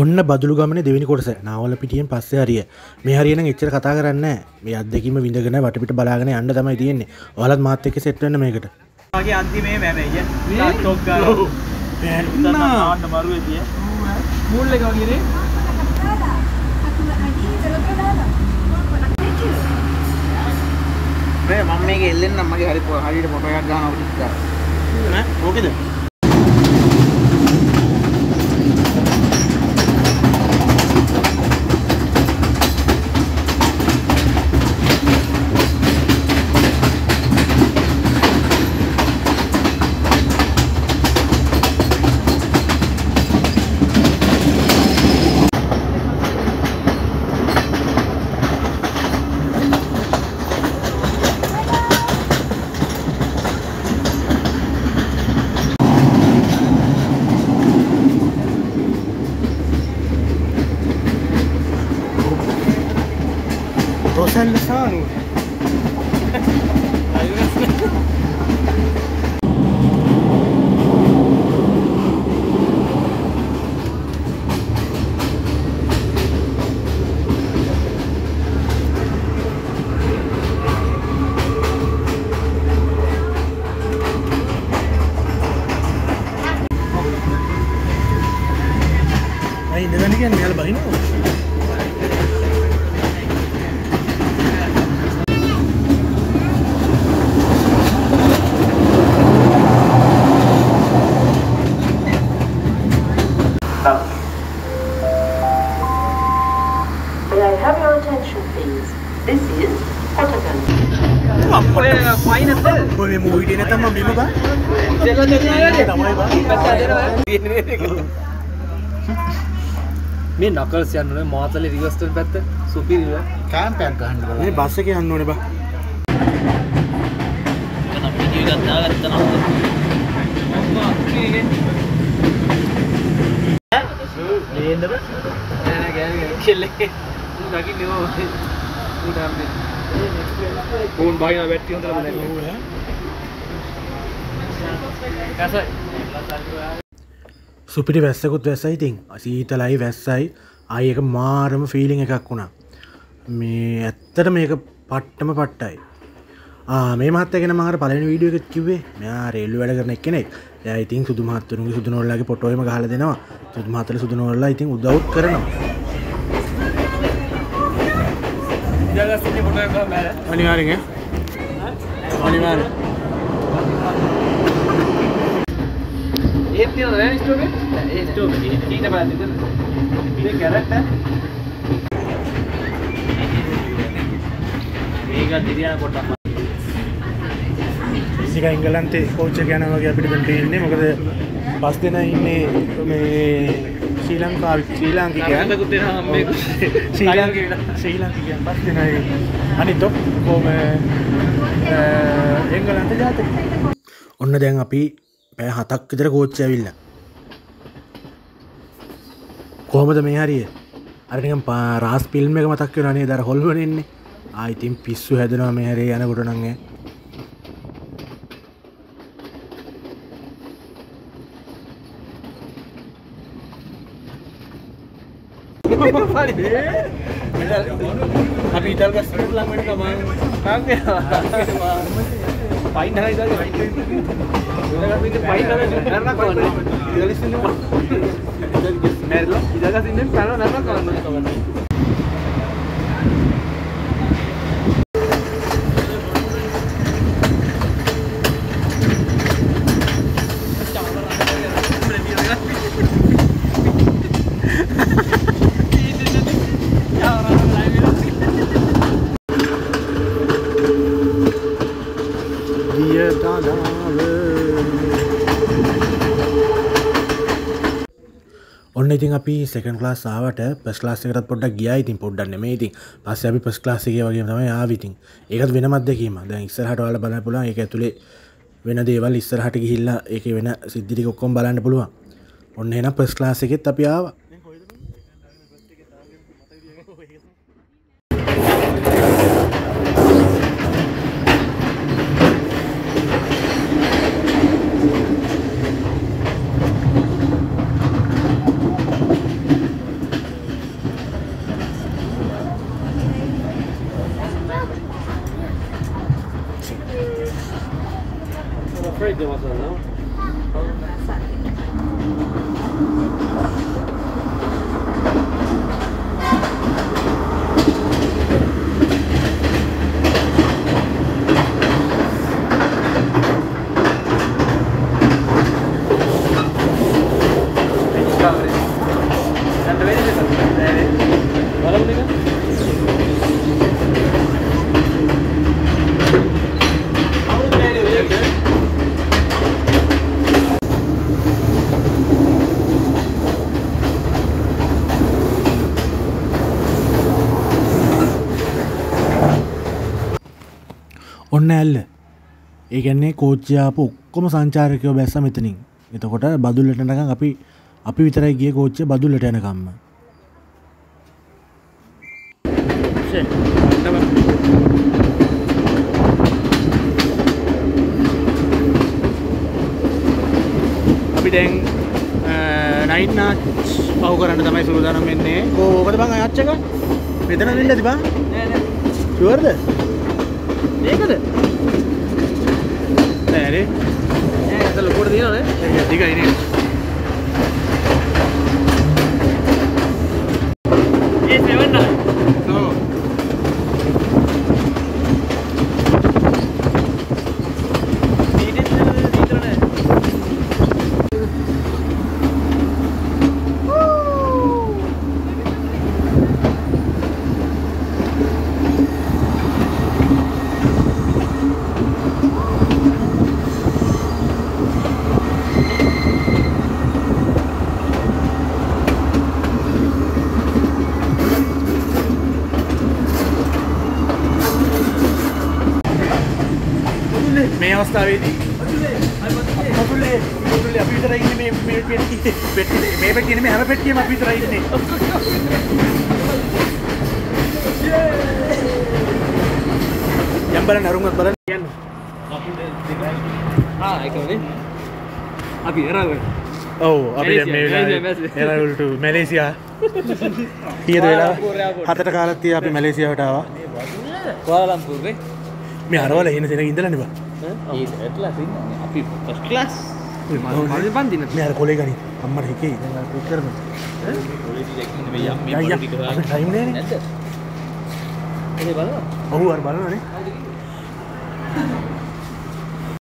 ඔන්න බදුළු ගමන දෙවිනි කොටස. නාවල පිටියෙන් පස්සේ හරිය. මේ හරියන එච්චර කතා කරන්න මේ අදකිම විඳගෙන වටපිට බලාගෙන අන්න තමයි තියෙන්නේ. ඔලත් මාත්‍යක සෙට්වන්න මේකට. මගේ අන්තිමේ මැබැයි තොක් ආන්න මරුව තිය මුල්ල එක වගේනේ මම මේක එල්ලෙන්නම් මගේ හරි හරියට ෆොටෝ එකක් وصل لسانه Ay, de dónde viene el albino? බහිනවා May I have your attention, please? This is Potterton. පයිනත ඔය මූවිඩ නතම බිම බා මේ නකල්ස් යන්නන මාතල රිවස්ටන් පැත්ත සුපිරිව කෑම්පයක් ගහන්න මේ බස්ස එක යන්න ඕන බා ලේන්දර කෙල්ල දකි නෝ ූන් බහින වැට්ටි හොඳ සුපිරි වැස්සකුත් වැස්සයි ඉතින් අසීතලයි වැස්සයි. අයක මාරම ෆිලිං එකක් වුණා. මේ ඇත්තට මේක පට්ටම පට්ටයි. මේ මත්තගෙන මහර පලන වීඩියෝ එකත් කිවේ මෙයා රෙල්ලු වැඩ කරන කෙනෙක් ඉතින් සුදු මහත්තුරුගේ සුදුනොල්ලගේ පොටෝයම හල දෙනවා. සුදු මහතල සුදුනොල්ලා ඉතින් උදව් කරනවා. අනිවාරෙන් අනිවාර ඒත් ඊට මේ කැරට් මේක දිරියන පොට්ටක් සික ඉංගලන්තේ කෝච්ච ගැන වගේ අපිට පේන්නේ. මොකද පස් දෙන ඉන්නේ මේ ශ්‍රී ලංකා ශ්‍රී ලාංකිකයන්. ශ්‍රී ලාංකිකයන්. ශ්‍රී ලාංකිකයන් පස් දෙනයි අනිත් ඔක්කොම එංගලන්ත ජාතික. ඔන්න දැන් අපි පැය හතක් විතර කෝච්ච ඇවිල්ල. කොහොමද මේ හරිය? අරනිකම් රාස් පිල්ම් එක මතක් වෙනනේ දර හොල්වනෙන්නේ ආයිතින් පිස්සු හැදෙනවා මේ හැරේ යනකොට නංගේ අපි ඉටල් ගස් ලං වෙන ගමන් පයින් හරි දාලා පයින් හරි නරක කරනවා ඉතලිසින් මැරලා ඉතගසින් පැන නරක කරනවා ඔන්න ඉතින් අපි සෙකන් ලාස් ආවට පස් ලාස්සකටත් පොඩ්ඩක් ගියා. ඉතින් පොඩ්ඩන්න මේ ඉතින් පස්ස අපි පස් ලාසික වගේ තම ආවිතින් ඒකත් වෙන මත්දකීම දැන් ඉස්සරහට වල බල පුලා එක ඇතුළේ වෙන දේවල් ඉස්සරහට ගිහිල්ලා ඒක වෙන සිද්ධිරි කොක්කොම් බලන්න පුළුවන්. ඔන්න එන පස් ලාසිකෙත් අපි ආවා. ඔන්න ඇල්ල. ඒගැන්නේ කෝච්චයාප ඔක්කොම සංචාරකයෝ බැස්ස මෙතනින්. එතකොට බදුල්ලටනකම් අපි අපි විතරයි ගිය කෝච්චය බදුල්ලට යනකම්ම. අපි දැන් නයින්නා පව් කරන්න තමයි සුරදානම් වෙන්නේ. ඕකට බං අච්චක මෙතන වෙන්න තිබා ශුවර්ද ඒකද ¿eh? Eh, te lo puedo ¿eh? අවස්ථාවේදී පොතුල්ලේ පොතුල්ලේ අපි විතර ඉන්නේ මේ මේ පෙට්ටියේ පෙට්ටියේ මේ පෙට්ටියේ නෙමෙයි හැම පෙට්ටියෙම අපි විතර ඉන්නේ යම් බලන්න අරුමත් බලන්න කියන්න අපි එරාව ඔව් අපි දැන් මේ. එරවලට මැලේසියා කීයද වෙලා හතට කාලක් තියා අපි මැලේසියාවට ආවා. වාලම්පුරේ මේ අරවල එන තැනක ඉඳලා නේ බා ඇටලා අපි ක්ලාස් පන්දින මේ අර කොලේ ගනි. අම්මට හිකේ. අපිට ටයිම් ඔව් අර බලනනේ